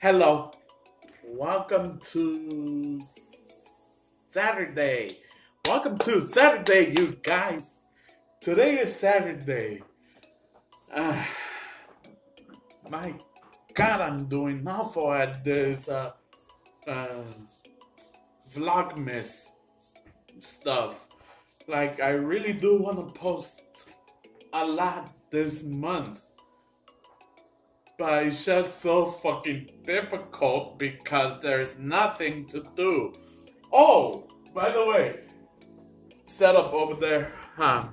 Hello. Welcome to Saturday. Welcome to Saturday, you guys. Today is Saturday. Uh, my God, I'm doing awful at this uh, uh, Vlogmas stuff. Like, I really do want to post a lot this month. But it's just so fucking difficult because there's nothing to do. Oh, by the way, setup over there. Huh.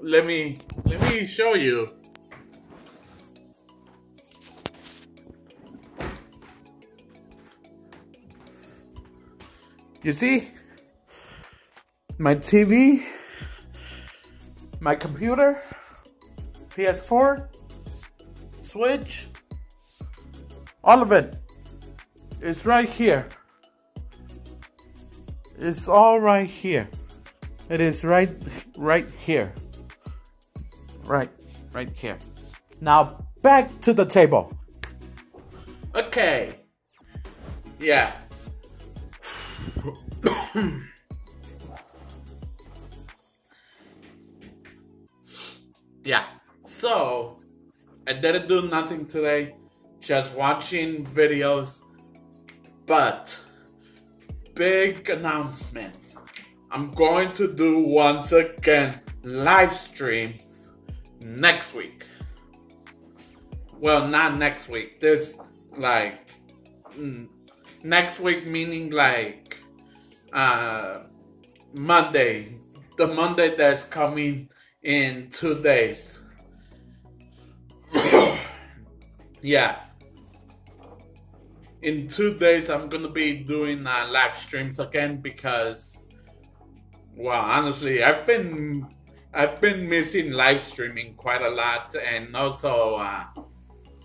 Let me let me show you. You see? My TV, my computer, PS4, Switch, all of it. It's right here. It's all right here. It is right right here. Right right here. Now back to the table. Okay. Yeah. yeah. So, I didn't do nothing today, just watching videos. But, big announcement. I'm going to do once again live streams next week. Well, not next week. This, like, mm, next week meaning like uh, Monday. The Monday that's coming in two days. Yeah. In two days, I'm gonna be doing uh, live streams again because, well, honestly, I've been I've been missing live streaming quite a lot, and also uh,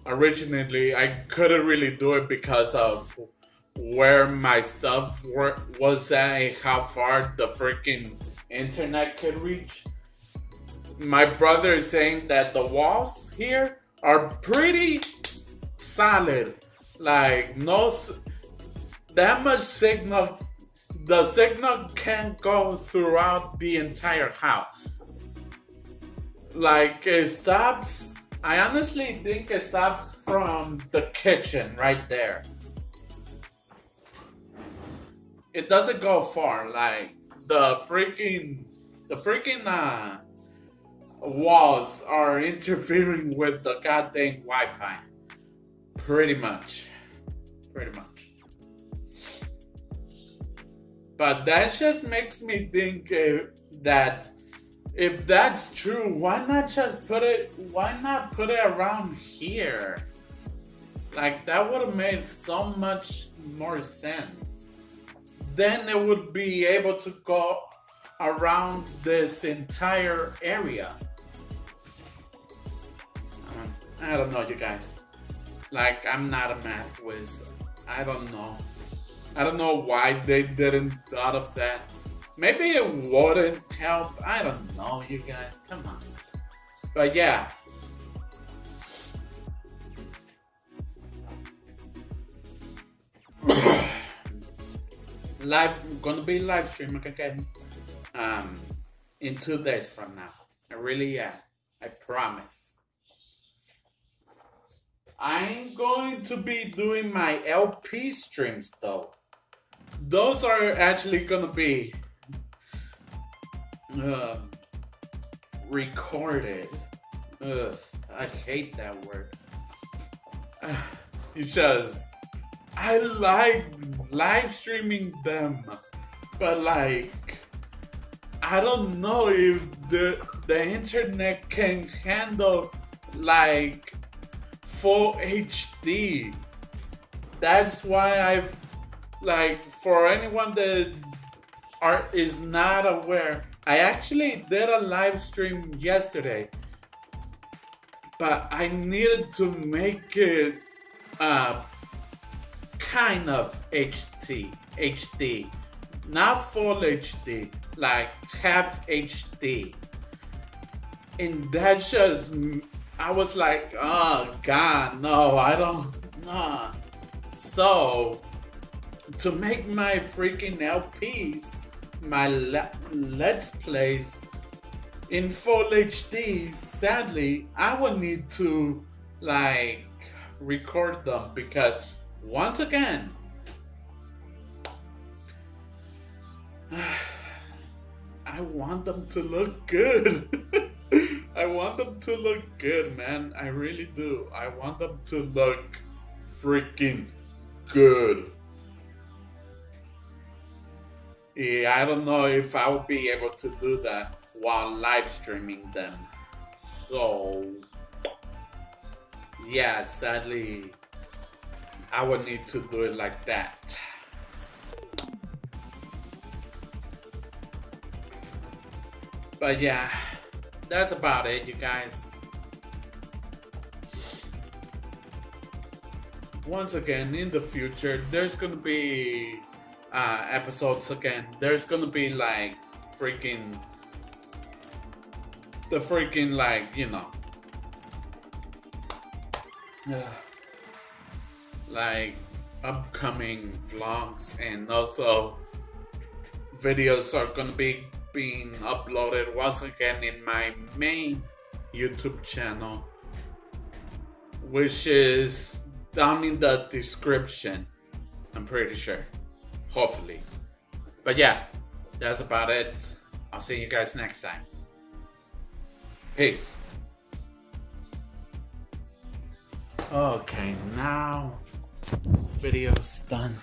originally I couldn't really do it because of where my stuff were, was at and how far the freaking internet could reach my brother is saying that the walls here are pretty solid. Like no, that much signal, the signal can go throughout the entire house. Like it stops. I honestly think it stops from the kitchen right there. It doesn't go far. Like the freaking, the freaking uh walls are interfering with the goddamn Wi-Fi. Pretty much. Pretty much. But that just makes me think uh, that if that's true, why not just put it? Why not put it around here? Like that would have made so much more sense. Then it would be able to go around this entire area. I don't know, you guys. Like, I'm not a math whiz. I don't know. I don't know why they didn't thought of that. Maybe it wouldn't help. I don't know, you guys. Come on. But yeah. live gonna be live streaming again um in two days from now i really yeah i promise I'm going to be doing my LP streams though. Those are actually gonna be uh, recorded. Ugh, I hate that word. It's just I like live streaming them, but like I don't know if the the internet can handle like full HD. That's why I've like for anyone that are is not aware, I actually did a live stream yesterday, but I needed to make it uh kind of HD HD, not full HD, like half HD, and that just I was like, oh God, no, I don't, nah. So, to make my freaking LPs, my le- Let's Plays in full HD, sadly, I will need to like record them because once again, I want them to look good. I want them to look good, man. I really do. I want them to look freaking good. Yeah, I don't know if I will be able to do that while live streaming them. So, yeah, sadly, I would need to do it like that. But yeah, that's about it, you guys. Once again, in the future, there's gonna be uh, episodes again. There's gonna be like freaking the freaking like you know like upcoming vlogs and also videos are gonna be being uploaded once again in my main YouTube channel which is down in the description I'm pretty sure hopefully but yeah that's about it I'll see you guys next time Peace. Okay, now video's done.